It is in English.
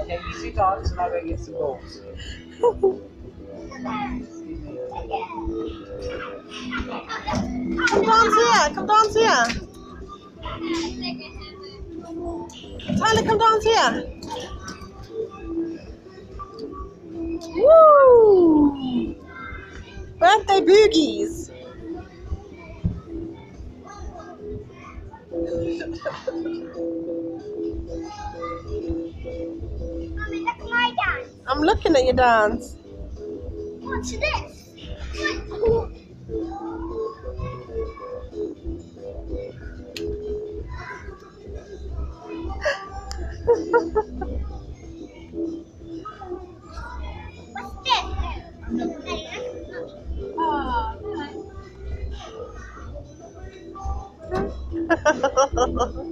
Okay, you sit down so now I get some balls. Come dance here. Come dance here. Tyler, come dance here. Woo! Birthday boogies. Mommy, look at my dance. I'm looking at your dance. Watch this. What? What's this? 哈哈哈哈哈哈！